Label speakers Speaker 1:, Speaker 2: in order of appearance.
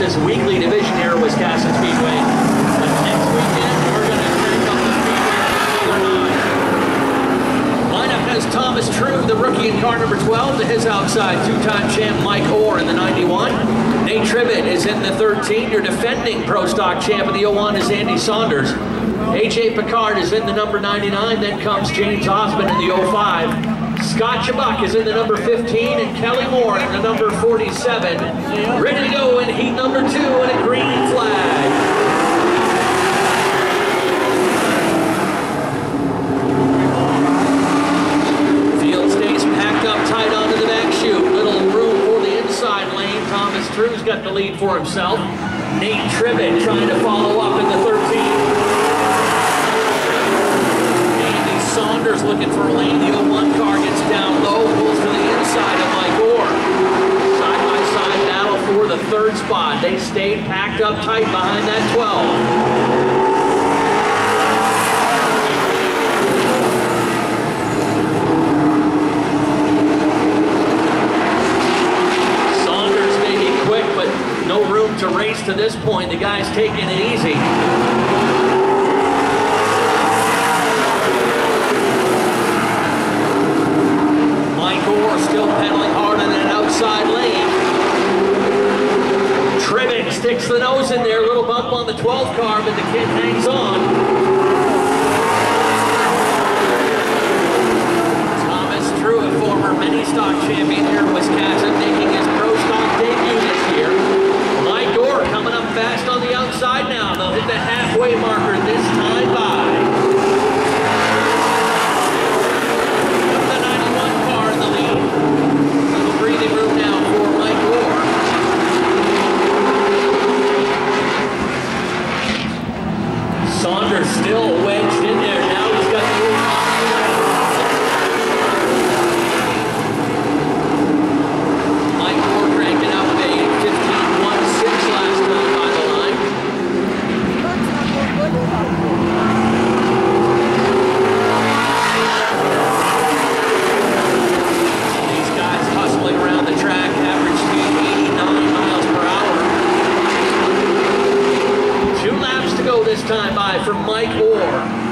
Speaker 1: This weekly division here at Wiscasset Speedway. Next weekend, we're going to the speedway Lineup has Thomas True, the rookie in car number 12, to his outside two-time champ Mike Orr in the 91. Nate Tribbett is in the 13. Your defending Pro Stock champ in the 01 is Andy Saunders. AJ Picard is in the number 99. Then comes James Osmond in the 05. Scott Chubbuck is in the number 15 and Kelly Moore in the number 47. Ready to go heat number two and a green flag. Field stays packed up tight onto the back chute. Little room for the inside lane. Thomas True's got the lead for himself. Nate Tribbett trying to follow up in the 13. Andy Saunders looking for a lane. The 01 car gets down low, pulls to the inside of Mike Orr. Side by side battle for the third spot. They stayed packed up tight behind that 12. Saunders may be quick, but no room to race to this point. The guy's taking it easy. Mike Orr still pedaling hard on that outside lane. Tribbett sticks the nose in there, little bump on the 12 car, but the kid hangs on. Thomas True, a former mini stock champion here in Wiscasset, making his pro stock debut this year. Mike Orr coming up fast on the outside now. They'll hit the halfway marker this time by. The 91 car in the lead. Little breathing room now for Mike Orr. Saunders still wedged in there. Now he's got the old Mike Orr cranking out a 15.16 last time by the line. These guys hustling around the track, average speed 89 miles per hour. Two laps to go this time by from Mike Orr.